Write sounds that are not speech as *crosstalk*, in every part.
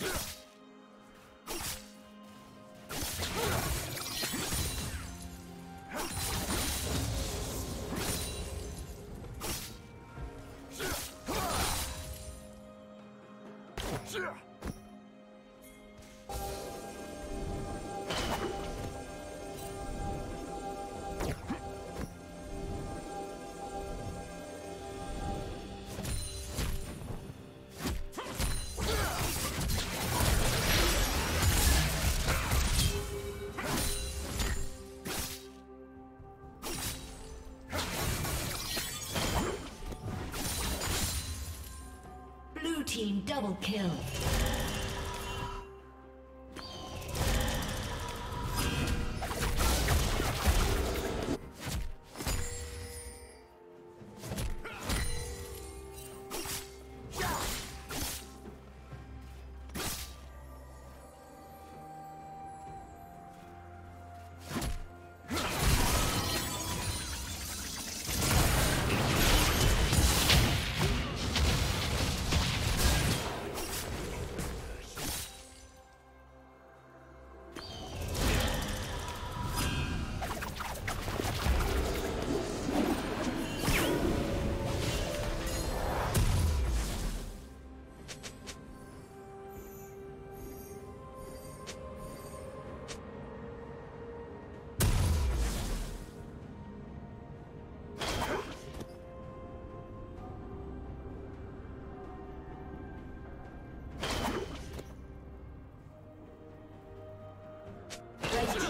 Yeah. Double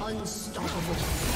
Unstoppable.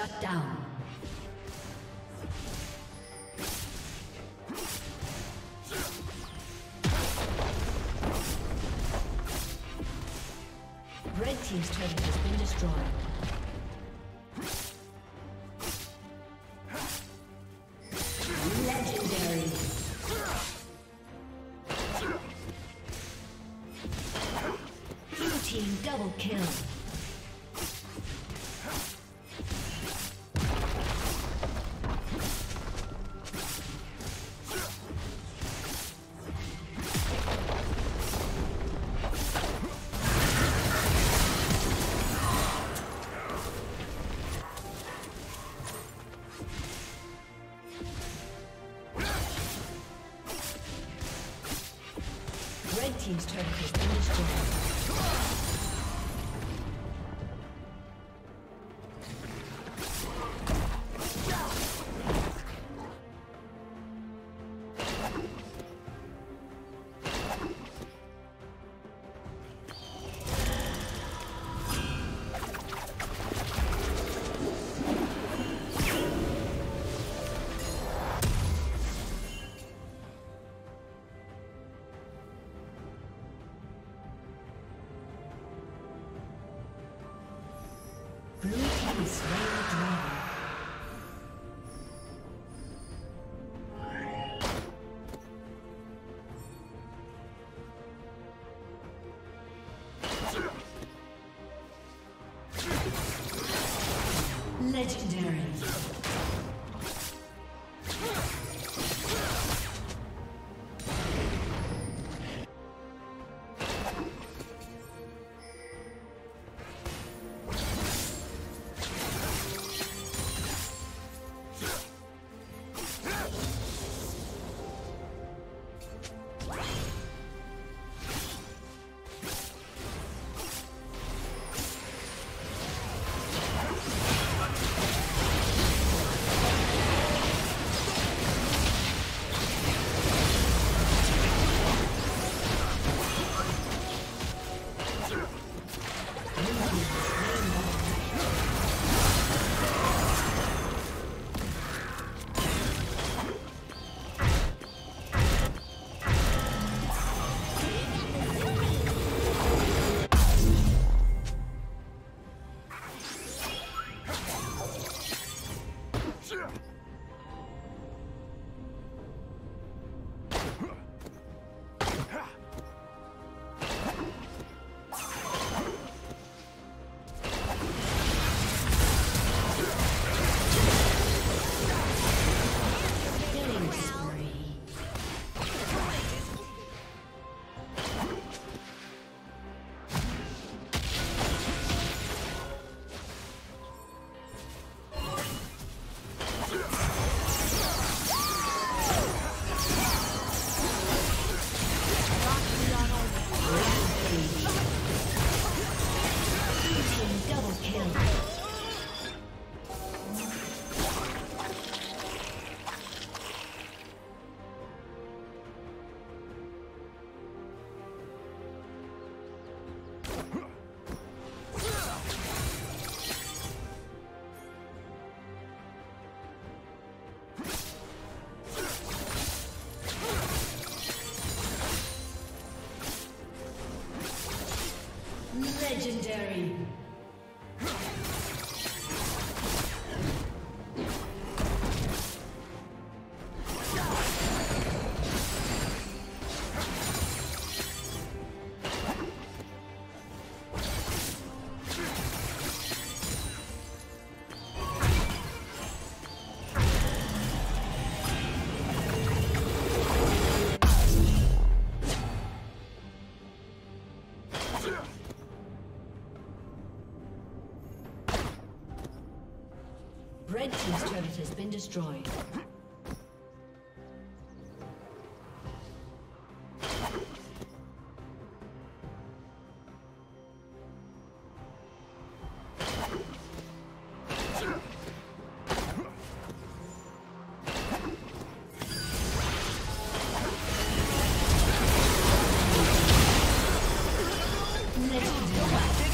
Shut down. Red Team's turret has been destroyed. Double kill. been destroyed. Legendary. *laughs*